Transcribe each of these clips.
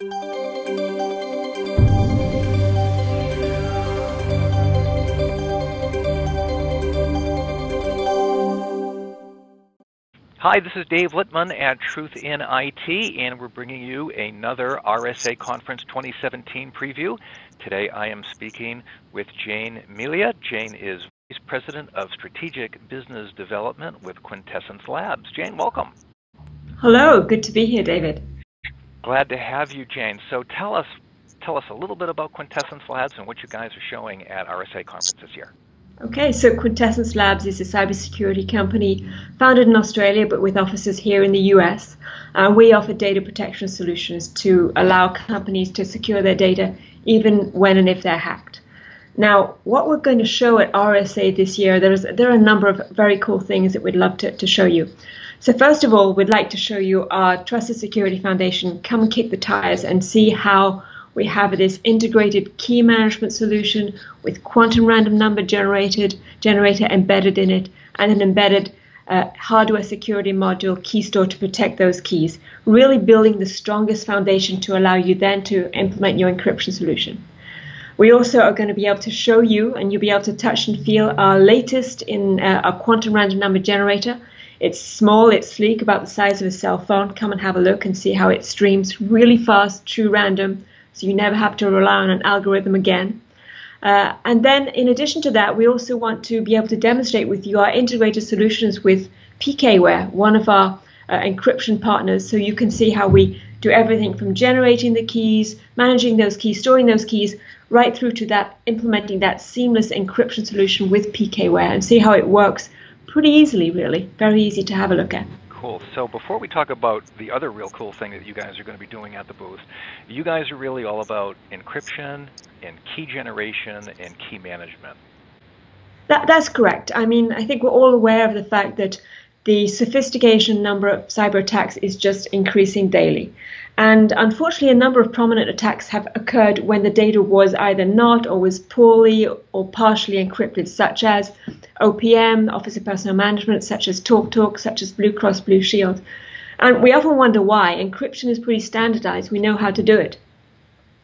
Hi, this is Dave Littman at Truth in IT, and we're bringing you another RSA Conference 2017 preview. Today I am speaking with Jane Melia. Jane is Vice President of Strategic Business Development with Quintessence Labs. Jane, welcome. Hello, good to be here, David. Glad to have you, Jane. So tell us, tell us a little bit about Quintessence Labs and what you guys are showing at RSA Conference this year. Okay, so Quintessence Labs is a cybersecurity company founded in Australia but with offices here in the US. Uh, we offer data protection solutions to allow companies to secure their data even when and if they're hacked. Now, what we're going to show at RSA this year, there's, there are a number of very cool things that we'd love to, to show you. So first of all, we'd like to show you our Trusted Security Foundation. Come and kick the tires and see how we have this integrated key management solution with quantum random number generated generator embedded in it and an embedded uh, hardware security module key store to protect those keys, really building the strongest foundation to allow you then to implement your encryption solution. We also are going to be able to show you, and you'll be able to touch and feel our latest in uh, our quantum random number generator. It's small, it's sleek, about the size of a cell phone. Come and have a look and see how it streams really fast, true random, so you never have to rely on an algorithm again. Uh, and then, in addition to that, we also want to be able to demonstrate with you our integrated solutions with PKware, one of our uh, encryption partners, so you can see how we do everything from generating the keys, managing those keys, storing those keys, right through to that implementing that seamless encryption solution with PKware and see how it works pretty easily, really. Very easy to have a look at cool. So before we talk about the other real cool thing that you guys are going to be doing at the booth, you guys are really all about encryption and key generation and key management. That, that's correct. I mean, I think we're all aware of the fact that the sophistication number of cyber attacks is just increasing daily. And unfortunately, a number of prominent attacks have occurred when the data was either not or was poorly or partially encrypted, such as OPM, Office of Personnel Management, such as TalkTalk, such as Blue Cross Blue Shield. And we often wonder why. Encryption is pretty standardized, we know how to do it.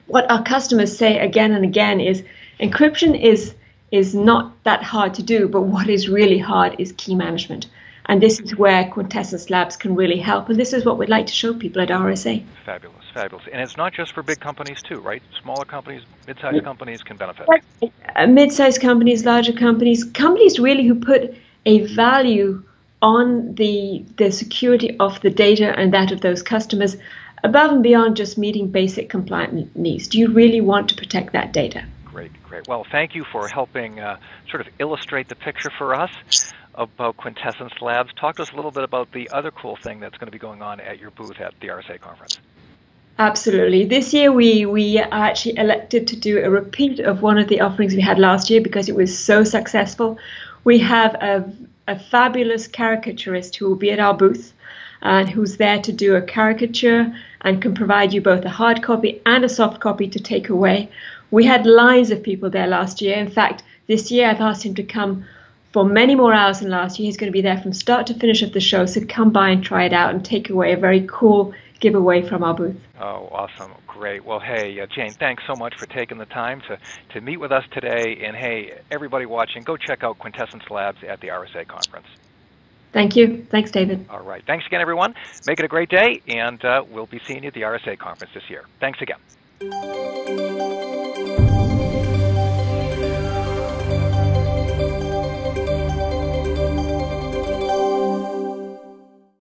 What our customers say again and again is encryption is, is not that hard to do, but what is really hard is key management. And this is where Quintessence Labs can really help. And this is what we'd like to show people at RSA. Fabulous, fabulous. And it's not just for big companies, too, right? Smaller companies, mid sized companies can benefit. Uh, mid sized companies, larger companies, companies really who put a value on the, the security of the data and that of those customers above and beyond just meeting basic compliance needs. Do you really want to protect that data? Great, great. Well, thank you for helping uh, sort of illustrate the picture for us about Quintessence Labs. Talk to us a little bit about the other cool thing that's going to be going on at your booth at the RSA conference. Absolutely. This year we we actually elected to do a repeat of one of the offerings we had last year because it was so successful. We have a, a fabulous caricaturist who will be at our booth and who's there to do a caricature and can provide you both a hard copy and a soft copy to take away. We had lines of people there last year. In fact, this year I've asked him to come for many more hours than last year. He's going to be there from start to finish of the show, so come by and try it out and take away a very cool giveaway from our booth. Oh, awesome. Great. Well, hey, uh, Jane, thanks so much for taking the time to, to meet with us today. And hey, everybody watching, go check out Quintessence Labs at the RSA conference. Thank you. Thanks, David. All right. Thanks again, everyone. Make it a great day, and uh, we'll be seeing you at the RSA conference this year. Thanks again.